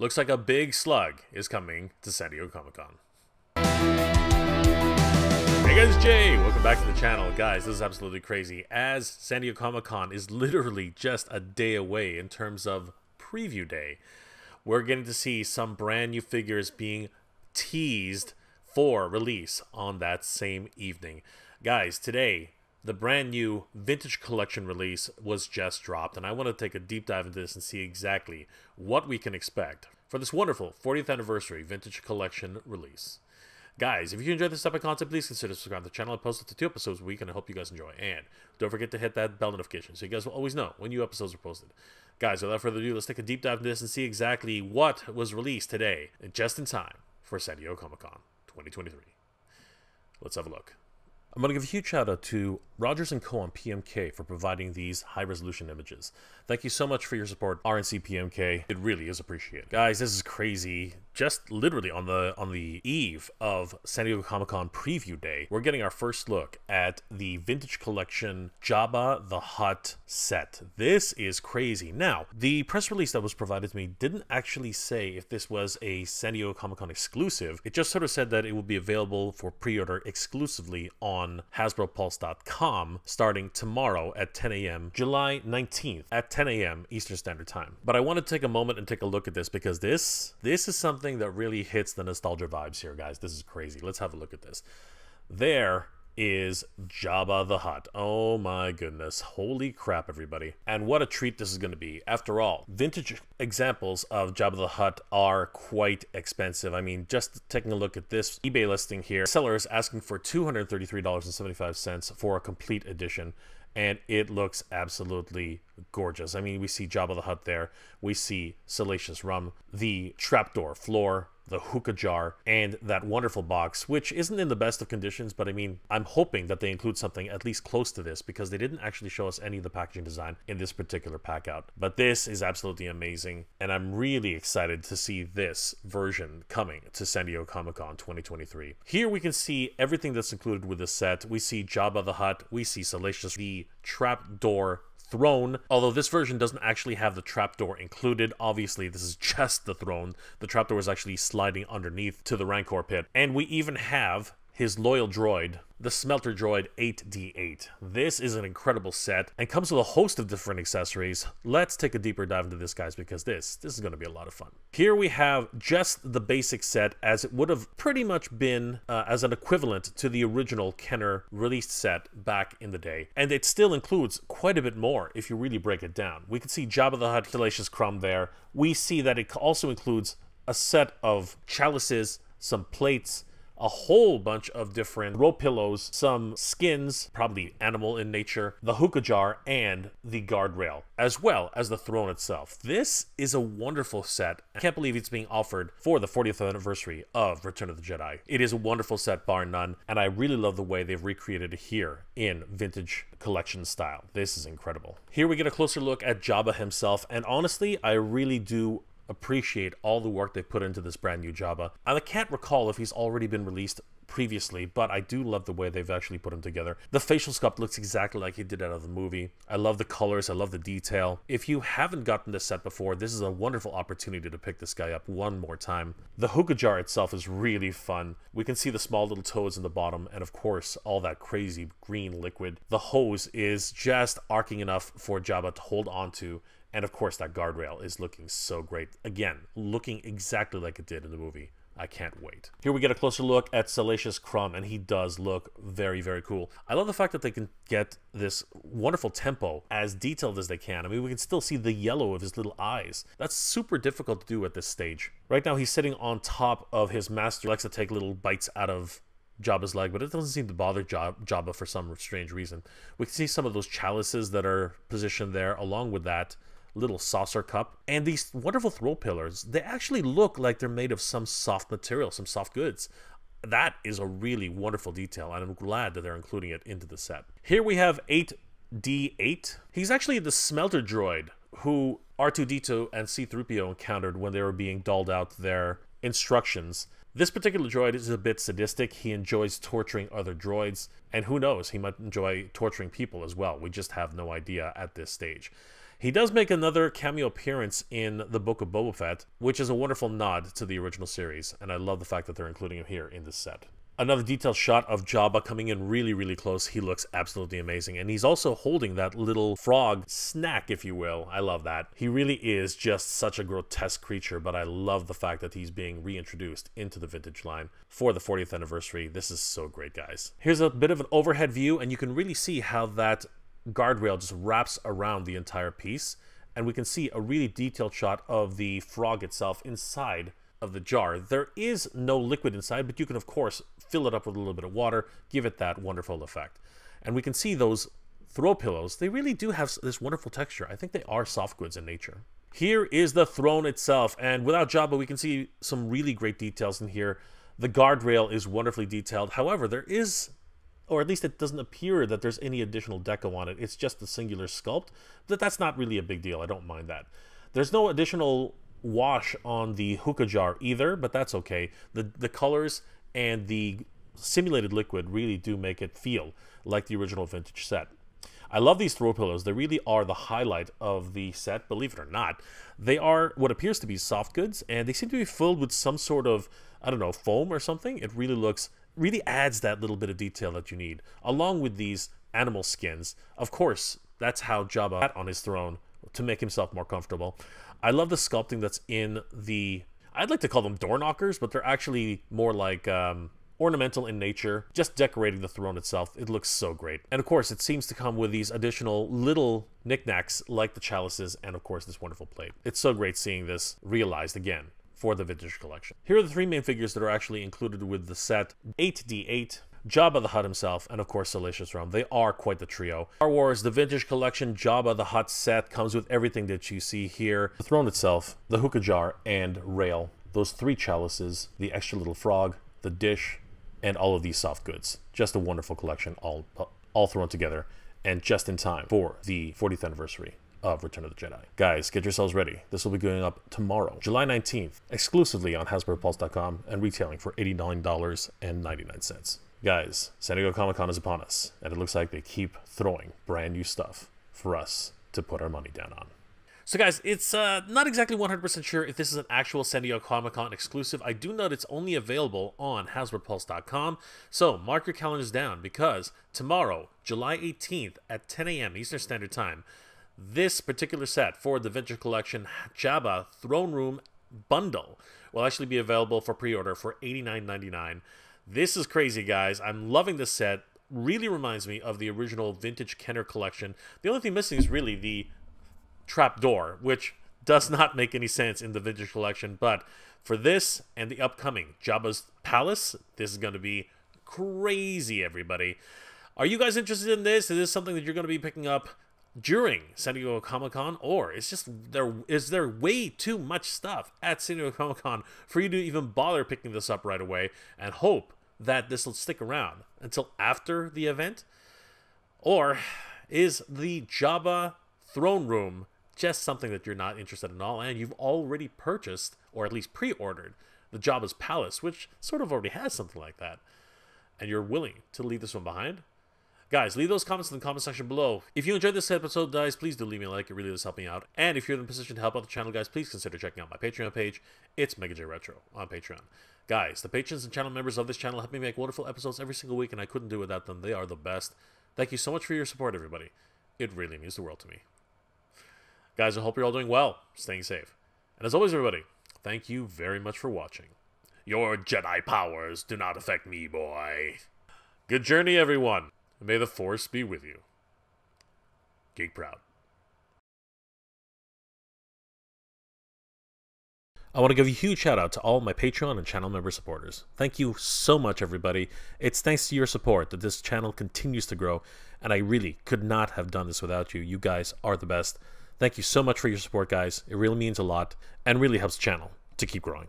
Looks like a big slug is coming to San Diego Comic Con. Hey guys, Jay! Welcome back to the channel. Guys, this is absolutely crazy. As San Diego Comic Con is literally just a day away in terms of preview day, we're getting to see some brand new figures being teased for release on that same evening. Guys, today the brand new vintage collection release was just dropped, and I want to take a deep dive into this and see exactly what we can expect for this wonderful 40th anniversary vintage collection release. Guys, if you enjoyed this type of content, please consider subscribing to the channel. I post up to two episodes a week, and I hope you guys enjoy. And don't forget to hit that bell notification so you guys will always know when new episodes are posted. Guys, without further ado, let's take a deep dive into this and see exactly what was released today, just in time for San Diego Comic Con 2023. Let's have a look. I'm going to give a huge shout out to Rogers & Co. on PMK for providing these high-resolution images. Thank you so much for your support, RNC PMK. It really is appreciated. Guys, this is crazy. Just literally on the on the eve of San Diego Comic-Con preview day, we're getting our first look at the vintage collection Jabba the Hutt set. This is crazy. Now, the press release that was provided to me didn't actually say if this was a San Diego Comic-Con exclusive. It just sort of said that it would be available for pre-order exclusively on HasbroPulse.com starting tomorrow at 10 a.m. July 19th at 10 a.m. Eastern Standard Time. But I want to take a moment and take a look at this because this this is something that really hits the nostalgia vibes here, guys. This is crazy. Let's have a look at this. There is Jabba the Hutt. Oh my goodness. Holy crap, everybody. And what a treat this is going to be. After all, vintage examples of Jabba the Hutt are quite expensive. I mean, just taking a look at this eBay listing here, sellers asking for $233.75 for a complete edition and it looks absolutely gorgeous. I mean, we see Jabba the Hutt there, we see Salacious Crumb, the trapdoor floor, the hookah jar, and that wonderful box, which isn't in the best of conditions, but I mean, I'm hoping that they include something at least close to this because they didn't actually show us any of the packaging design in this particular pack out. But this is absolutely amazing, and I'm really excited to see this version coming to San Diego Comic Con 2023. Here we can see everything that's included with the set. We see Jabba the Hutt, we see Salacious, the trapdoor throne. Although this version doesn't actually have the trapdoor included. Obviously, this is just the throne. The trapdoor is actually sliding underneath to the Rancor pit. And we even have his loyal droid, the Smelter Droid 8D8. This is an incredible set and comes with a host of different accessories. Let's take a deeper dive into this, guys, because this, this is going to be a lot of fun. Here we have just the basic set as it would have pretty much been uh, as an equivalent to the original Kenner released set back in the day. And it still includes quite a bit more if you really break it down. We can see Jabba the Hutt, Salacious Crumb there. We see that it also includes a set of chalices, some plates, a whole bunch of different row pillows, some skins, probably animal in nature, the hookah jar, and the guardrail, as well as the throne itself. This is a wonderful set. I can't believe it's being offered for the 40th anniversary of Return of the Jedi. It is a wonderful set, bar none, and I really love the way they've recreated it here in vintage collection style. This is incredible. Here we get a closer look at Jabba himself, and honestly, I really do appreciate all the work they've put into this brand new Jabba. I can't recall if he's already been released previously, but I do love the way they've actually put him together. The facial sculpt looks exactly like he did out of the movie. I love the colors, I love the detail. If you haven't gotten this set before, this is a wonderful opportunity to pick this guy up one more time. The hookah jar itself is really fun. We can see the small little toads in the bottom, and of course, all that crazy green liquid. The hose is just arcing enough for Jabba to hold on to and of course, that guardrail is looking so great. Again, looking exactly like it did in the movie. I can't wait. Here we get a closer look at Salacious Crumb, and he does look very, very cool. I love the fact that they can get this wonderful tempo as detailed as they can. I mean, we can still see the yellow of his little eyes. That's super difficult to do at this stage. Right now, he's sitting on top of his master. He likes to take little bites out of Jabba's leg, but it doesn't seem to bother Jabba for some strange reason. We can see some of those chalices that are positioned there, along with that little saucer cup. And these wonderful throw pillars, they actually look like they're made of some soft material, some soft goods. That is a really wonderful detail, and I'm glad that they're including it into the set. Here we have 8D8. He's actually the smelter droid who R2D2 and C3PO encountered when they were being dulled out their instructions. This particular droid is a bit sadistic. He enjoys torturing other droids, and who knows, he might enjoy torturing people as well. We just have no idea at this stage. He does make another cameo appearance in the Book of Boba Fett, which is a wonderful nod to the original series, and I love the fact that they're including him here in this set. Another detailed shot of Jabba coming in really, really close. He looks absolutely amazing. And he's also holding that little frog snack, if you will. I love that. He really is just such a grotesque creature, but I love the fact that he's being reintroduced into the vintage line for the 40th anniversary. This is so great, guys. Here's a bit of an overhead view, and you can really see how that guardrail just wraps around the entire piece. And we can see a really detailed shot of the frog itself inside of the jar. There is no liquid inside, but you can, of course, fill it up with a little bit of water, give it that wonderful effect. And we can see those throw pillows, they really do have this wonderful texture. I think they are soft goods in nature. Here is the throne itself, and without Jabba, we can see some really great details in here. The guardrail is wonderfully detailed. However, there is, or at least it doesn't appear that there's any additional deco on it. It's just the singular sculpt, but that's not really a big deal. I don't mind that. There's no additional wash on the hookah jar either, but that's okay. The, the colors and the simulated liquid really do make it feel like the original vintage set. I love these throw pillows. They really are the highlight of the set, believe it or not. They are what appears to be soft goods, and they seem to be filled with some sort of, I don't know, foam or something. It really looks, really adds that little bit of detail that you need, along with these animal skins. Of course, that's how Jabba sat on his throne to make himself more comfortable. I love the sculpting that's in the. I'd like to call them door knockers, but they're actually more like um, ornamental in nature, just decorating the throne itself. It looks so great. And of course, it seems to come with these additional little knickknacks like the chalices and, of course, this wonderful plate. It's so great seeing this realized again for the vintage collection. Here are the three main figures that are actually included with the set 8D8, Jabba the Hutt himself, and of course Salacious Crumb. They are quite the trio. Star Wars, the Vintage Collection Jabba the Hutt set comes with everything that you see here. The throne itself, the hookah jar, and rail. Those three chalices, the extra little frog, the dish, and all of these soft goods. Just a wonderful collection all, all thrown together and just in time for the 40th anniversary of Return of the Jedi. Guys, get yourselves ready. This will be going up tomorrow, July 19th, exclusively on HasbroPulse.com and retailing for $89.99. Guys, San Diego Comic Con is upon us, and it looks like they keep throwing brand new stuff for us to put our money down on. So, guys, it's uh, not exactly 100% sure if this is an actual San Diego Comic Con exclusive. I do know it's only available on HasbroPulse.com. So, mark your calendars down because tomorrow, July 18th at 10 a.m. Eastern Standard Time, this particular set for the Vintage Collection Jabba Throne Room Bundle will actually be available for pre order for $89.99. This is crazy, guys. I'm loving this set. Really reminds me of the original vintage Kenner collection. The only thing missing is really the trap door, which does not make any sense in the vintage collection. But for this and the upcoming Jabba's Palace, this is going to be crazy, everybody. Are you guys interested in this? Is this something that you're going to be picking up during San Diego Comic Con, or it's just there is there way too much stuff at San Diego Comic Con for you to even bother picking this up right away and hope that this will stick around until after the event? Or is the Jabba throne room just something that you're not interested in all and you've already purchased or at least pre-ordered the Jabba's Palace, which sort of already has something like that, and you're willing to leave this one behind? Guys, leave those comments in the comment section below. If you enjoyed this episode, guys, please do leave me a like. It really does help me out. And if you're in a position to help out the channel, guys, please consider checking out my Patreon page. It's Mega Jay Retro on Patreon. Guys, the patrons and channel members of this channel help me make wonderful episodes every single week, and I couldn't do without them. They are the best. Thank you so much for your support, everybody. It really means the world to me. Guys, I hope you're all doing well, staying safe. And as always, everybody, thank you very much for watching. Your Jedi powers do not affect me, boy. Good journey, everyone. And may the force be with you. Geek proud. I want to give a huge shout out to all my Patreon and channel member supporters. Thank you so much, everybody. It's thanks to your support that this channel continues to grow, and I really could not have done this without you. You guys are the best. Thank you so much for your support, guys. It really means a lot and really helps the channel to keep growing.